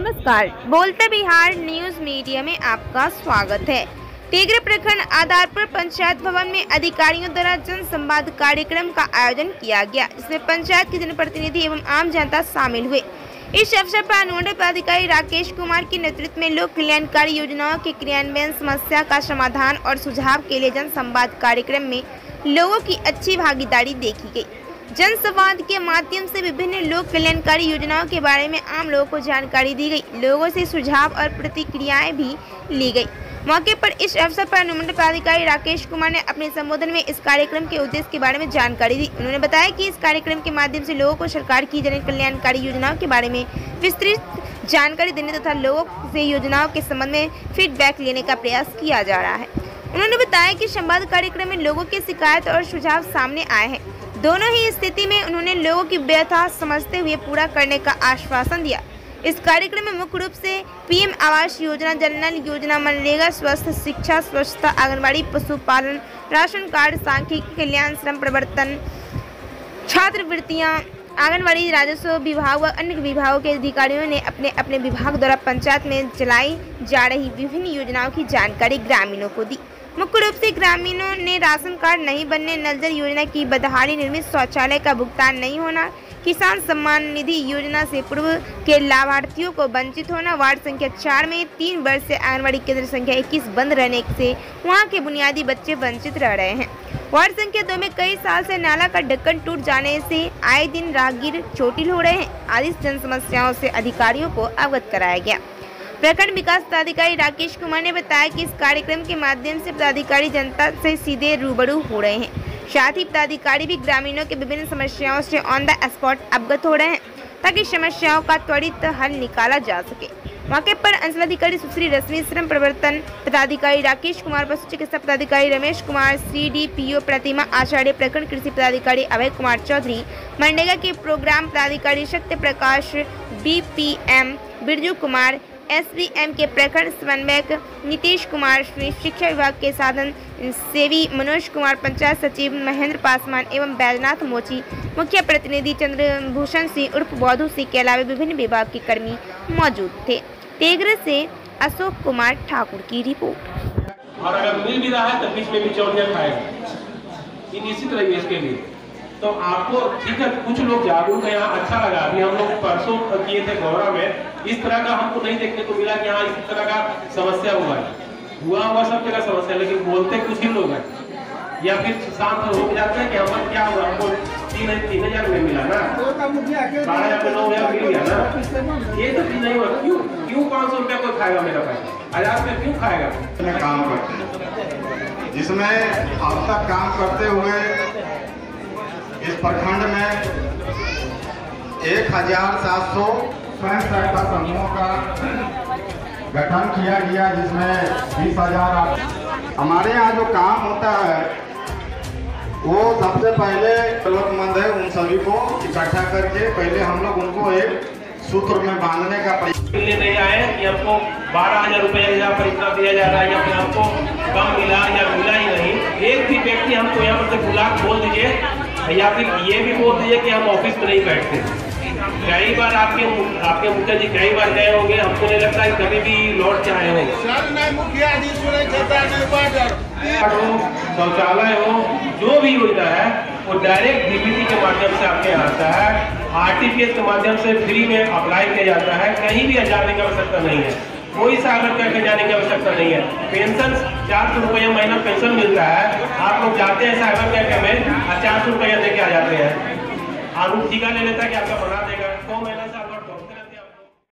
नमस्कार। बोलते Bihar news media में आपका स्वागत है। टीगर प्रखंड आधारपुर पंचायत भवन में अधिकारियों द्वारा जन संवाद कार्यक्रम का आयोजन किया गया, जिसमें पंचायत के जनप्रतिनिधि एवं आम जनता शामिल हुए। इस अवसर पर अनुमंडल पदाधिकारी राकेश कुमार के नेतृत्व में लोक कल्याणकारी योजनाओं के क्रियान्वयन, समस्या का समाधान और सुझाव के लिए जन संवाद कार्यक्रम में लोगों की अच्छी भागीदारी देखी गई। जन संवाद के माध्यम से विभिन्न लोक कल्याणकारी योजनाओं के बारे में आम लोगों को जानकारी दी गई। लोगों से सुझाव और प्रतिक्रियाएँ भी ली गई। मौके पर इस अवसर पर अनुमंडल पदाधिकारी राकेश कुमार ने अपने संबोधन में इस कार्यक्रम के उद्देश्य के बारे में जानकारी दी। उन्होंने बताया कि इस कार्यक्रम के माध्यम से लोगों को सरकार की जन कल्याणकारी योजनाओं के बारे में विस्तृत जानकारी देने तथा लोगों से योजनाओं के संबंध में फीडबैक लेने का प्रयास किया जा रहा है। उन्होंने बताया कि संवाद कार्यक्रम में लोगों के शिकायत और सुझाव सामने आए हैं। दोनों ही स्थिति में उन्होंने लोगों की व्यथा समझते हुए पूरा करने का आश्वासन दिया। इस कार्यक्रम में मुख्य रूप से पीएम आवास योजना जनरल योजना, मनरेगा, स्वस्थ शिक्षा, स्वच्छता, आंगनबाड़ी, पशुपालन, राशन कार्ड, सांख्यिकी, कल्याण, श्रम प्रवर्तन, छात्रवृत्तियाँ, आंगनबाड़ी, राजस्व विभाग व अन्य विभागों के अधिकारियों ने अपने अपने विभाग द्वारा पंचायत में चलाई जा रही विभिन्न योजनाओं की जानकारी ग्रामीणों को दी। मुख्य रूप से ग्रामीणों ने राशन कार्ड नहीं बनने नल जल योजना की बदहाली, निर्मित शौचालय का भुगतान नहीं होना, किसान सम्मान निधि योजना से पूर्व के लाभार्थियों को वंचित होना, वार्ड संख्या चार में तीन वर्ष से आंगनबाड़ी केंद्र संख्या इक्कीस बंद रहने से वहाँ के बुनियादी बच्चे वंचित रह रहे हैं। वार्ड संख्या दो में कई साल से नाला का ढक्कन टूट जाने से आए दिन राहगीर चोटिल हो रहे हैं। आदि जन समस्याओं से अधिकारियों को अवगत कराया गया। प्रखंड विकास पदाधिकारी राकेश कुमार ने बताया कि इस कार्यक्रम के माध्यम से पदाधिकारी जनता से सीधे रूबरू हो रहे हैं। साथ ही पदाधिकारी भी ग्रामीणों के विभिन्न समस्याओं से ऑन द स्पॉट अवगत हो रहे हैं, ताकि समस्याओं का त्वरित हल निकाला जा सके। मौके पर अंचलाधिकारी सुश्री रश्मि श्रम प्रवर्तन, पदाधिकारी राकेश कुमार पशु चिकित्सा पदाधिकारी Ramesh Kumar C D P O Pratima Acharya प्रखंड कृषि पदाधिकारी अभय कुमार चौधरी, मनरेगा के प्रोग्राम पदाधिकारी Satya Prakash B P M Birju Kumar SBM के प्रखंड समन्वयक नीतीश कुमार शिक्षा विभाग के साधन सेवी मनोज कुमार, पंचायत सचिव महेंद्र पासवान एवं बैजनाथ मोची, मुख्य प्रतिनिधि चंद्रभूषण सिंह, उर्फ़ बौद्धू सिंह के अलावा विभिन्न विभाग के कर्मी मौजूद थे। तेगरे से अशोक कुमार ठाकुर की रिपोर्ट। और अगर मिल भी रहा है तो बीच में भी चौड़िया खाएगा। निश्चित रहिए इसके लिए। तो आपको ठीक है, कुछ लोग जागरूक है, यहाँ अच्छा लगा अभी हम लोग परसों किए थे गौरा में। इस तरह का हमको नहीं देखने को मिला कि हाँ इस तरह का समस्या हुआ है। हुआ हुआ सब जगह समस्या, लेकिन बोलते कुछ ही लोग हैं। या फिर शांत हो जाते हैं कि हमारा क्या हुआ, हमको तीन तीन हज़ार में मिला ना। बारह हज़ार में नौ हज़ार मिल गया ना। ये तो चीज़ नहीं हुआ क्यों क्यों पाँच सौ रुपया कोई खाएगा मेरा पैसा हज़ार रुपया क्यों खाएगा? काम करते जिसमें अब तक काम करते हुए इस प्रखंड में एक हज़ार सात सौ स्वयं सहायता समूहों का गठन किया गया, जिसमें बीस हज़ार हमारे यहाँ जो काम होता है, वो सबसे पहले जरूरतमंद है, उन सभी को इकट्ठा करके पहले हम लोग उनको एक सूत्र में बांधने का मिलने नहीं आए कि हमको बारह हज़ार रुपया यहाँ पर इतना दिया जा रहा है, या फिर हमको कम मिला या मिला ही नहीं। एक भी व्यक्ति हमको यहाँ पर बुला, बोल दीजिए या फिर ये भी बोल दीजिए कि हम ऑफ़िस में नहीं बैठते। कई बार आपके आपके मुखिया जी कई बार गए होंगे हमको नहीं लगता कि कभी भी लौट के आए होंगे। मुखिया जी हो। शौचालय हो जो भी योजना है वो डायरेक्ट डीबीटी के माध्यम से आपके यहाँ आता है। आरटीपीएस के माध्यम से फ्री में अप्लाई किया जाता है। कहीं भी जाने की आवश्यकता नहीं है। कोई सागर करके जाने की आवश्यकता नहीं है। पेंशन चार सौ रुपया महीना पेंशन मिलता है। आप लोग जाते हैं सागर करके में? और चार सौ रुपया दे आ जाते हैं। आरूप ठीका ले लेता है कि आपका बना देगा। दो महीना से